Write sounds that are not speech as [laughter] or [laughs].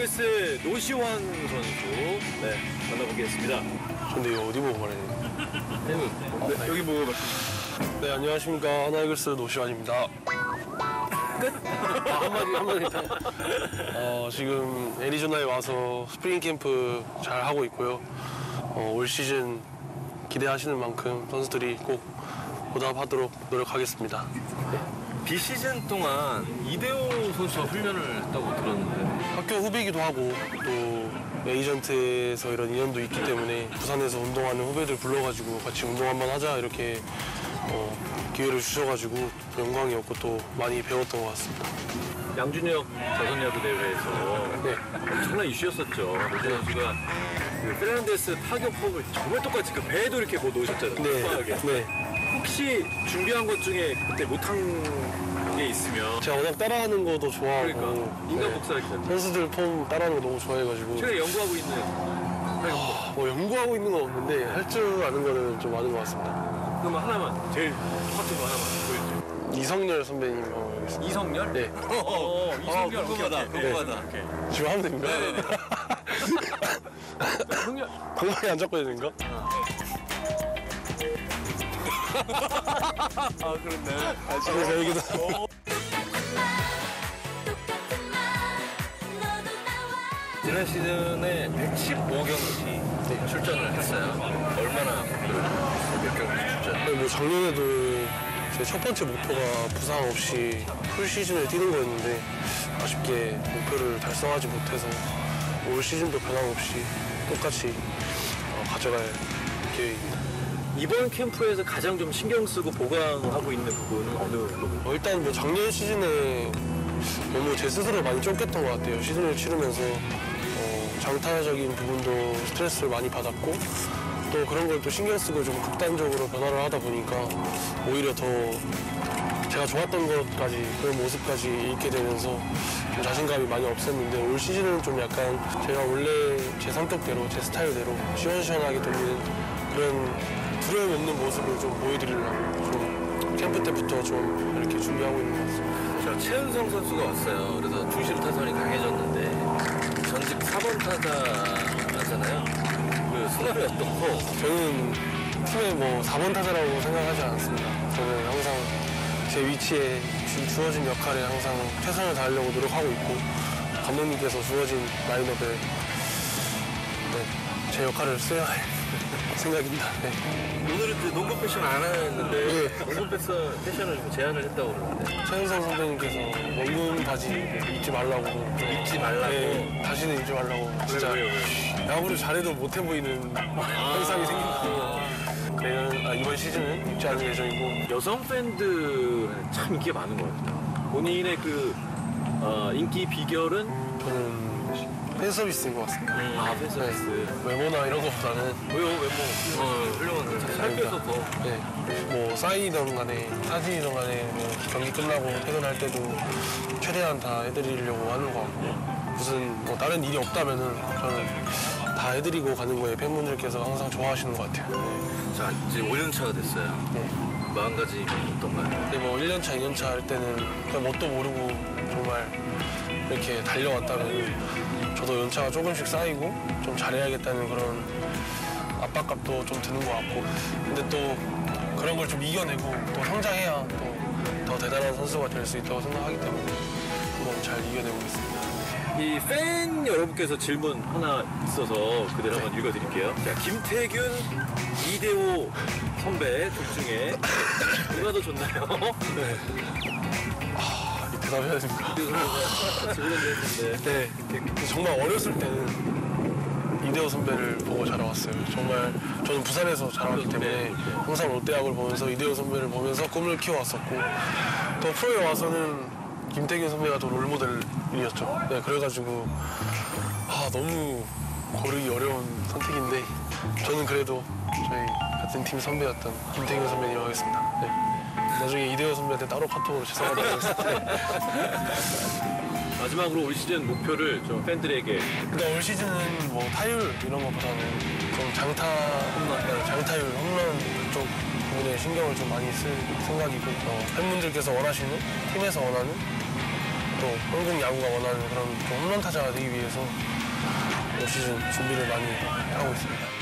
한화 이글스 노시환 선수 네 만나보겠습니다. 근데 이거 어디 보고 말해야 돼? 네, 여기 보고 가. 네, 안녕하십니까. 한화 이글스 노시환입니다. 끝? 아, 한마디, 한마디. 더. 어, 지금 애리조나에 와서 스프링 캠프 잘 하고 있고요. 어, 올 시즌 기대하시는 만큼 선수들이 꼭 보답하도록 노력하겠습니다. 비시즌 동안 이대호 선수와 훈련을 했다고 들었는데 학교 후배이기도 하고 또 에이전트에서 이런 인연도 있기 때문에 부산에서 운동하는 후배들 불러가지고 같이 운동 한번 하자 이렇게 어, 기회를 주셔가지고 영광이었고 또 많이 배웠던 것 같습니다. 양준혁 자선야구 대회에서 네. 엄청난 이슈였었죠. 노시환 선수가 그 페르난데스 타격폼을 정말 똑같이 그 배에도 이렇게 뭐 놓으셨잖아요. 네. 뻔하게. 네. 혹시 준비한 것 중에 그때 못한 게 있으면 제가 워낙 따라하는 것도 좋아하고 그러니까 인간 네. 복사를 기다려. 선수들 폼 따라하는 거 너무 좋아해가지고 최근에 연구하고 있는 타격폼. 뭐 연구하고 있는 건 없는데 할 줄 아는 거는 좀 많은 것 같습니다. 그러면 하나만 제일 똑같은 거 하나만 보여주세요. 이성열 선배님 어. 이성열? 네. 어, 이성열. 궁금하다, 오케이, 오케이. 궁금하다. 오케이. 지금 하면 됩니까? 성열. 방망이 안 잡고 해야 되는가? 아, 그렇네. 그래서 여기도 지난 시즌에 115경기 출전을 했어요. 얼마나 몇 경기 출전? 네, 뭐 작년에도 제 첫 번째 목표가 부상 없이 풀 시즌을 뛰는 거였는데 아쉽게 목표를 달성하지 못해서 올 시즌도 변함없이 똑같이 어, 가져갈 계획입니다. 이번 캠프에서 가장 좀 신경 쓰고 보강하고 있는 부분은 어느 부분? 어, 일단 뭐 작년 시즌에 너무 제 스스로 많이 쫓겼던 것 같아요. 시즌을 치르면서 어, 장타적인 부분도 스트레스를 많이 받았고 또 그런 걸 또 신경 쓰고 좀 극단적으로 변화를 하다 보니까 오히려 더 제가 좋았던 것까지 그런 모습까지 잃게 되면서 좀 자신감이 많이 없었는데 올 시즌은 좀 약간 제가 원래 제 성격대로 제 스타일대로 시원시원하게 돌리는 그런 두려움 없는 모습을 좀 보여드리려고 좀 캠프 때부터 좀 이렇게 준비하고 있는 것 같습니다. 저 최은성 선수가 왔어요. 그래서 중심 타선이 강해졌는데 전직 4번 타자잖아요. 그 소감이 어떻고 저는 팀의 뭐 4번 타자라고 생각하지 않습니다. 저는 항상 제 위치에 주- 주어진 역할에 항상 최선을 다하려고 노력하고 있고 감독님께서 주어진 라인업에 네, 제 역할을 수행할 생각입니다. 네. 오늘은 이제 농구 패션 안 하는데 네. 농구 패션, 패션을 좀 제안을 했다고 그러는데 최은성 선배님께서 원근 바지 입지 말라고 입지 말라고? 네, 다시는 입지 말라고 진짜 왜요, 왜요? 야구를 잘해도 못해 보이는 현상이 생겼고 내년 아, 이번 시즌은 입지 않을 예정이고 여성 팬들은 참 인기가 많은 것 같아요. 본인의 그 어, 인기 비결은 저는 팬 서비스인 것 같습니다. 아, 팬서비스. 외모나 이런 것보다는 왜요? 외모. 어, 훌륭한 살펴서 더. 네, 뭐 사인이든 간에 사진이든 간에 뭐 경기 끝나고 퇴근할 때도 최대한 다 해드리려고 하는 것 같고 무슨 뭐 다른 일이 없다면은 저는 다 해드리고 가는 거에 팬분들께서 항상 좋아하시는 것 같아요. 네. 자, 이제 5년 차가 됐어요. 네. 마음가짐이 어떤가요? 근데 뭐 1년 차, 2년 차 할 때는 그냥 뭣도 모르고 정말 이렇게 달려왔다면 저도 연차가 조금씩 쌓이고 좀 잘해야겠다는 그런 압박감도 좀 드는 것 같고 근데 또 그런 걸 좀 이겨내고 또 성장해야 또 더 대단한 선수가 될 수 있다고 생각하기 때문에 한번 잘 이겨내고 있습니다. 이 팬 여러분께서 질문 하나 있어서 그대로 한번 읽어드릴게요. 자, 김태균, 이대호 선배 둘 중에 누가 더 좋나요? 네. 아, 대답해야 됩니까? 같이 훈련했는데. 네. 정말 어렸을 때는 이대호 선배를 보고 자라왔어요. 정말 저는 부산에서 자라왔기 때문에 항상 롯데학을 보면서 이대호 선배를 보면서 꿈을 키워왔었고 또 프로에 와서는 김태균 선배가 또 롤모델이었죠. 네, 그래가지고 아 너무 고르기 어려운 선택인데 저는 그래도 저희 같은 팀 선배였던 김태균 선배님 하겠습니다. 네. 나중에 이대호 선배한테 따로 카톡으로 죄송하다고 하겠습니다. [laughs] 마지막으로 올 시즌 목표를 좀 팬들에게 근데 올 시즌은 뭐 타율 이런 것보다는 좀 장타 홈런, 네, 장타율 홈런 쪽 부분에 신경을 좀 많이 쓸 생각이고 어, 팬분들께서 원하시는 팀에서 원하는 또 한국 야구가 원하는 그런 좀 홈런 타자가 되기 위해서 올 시즌 준비를 많이 하고 있습니다.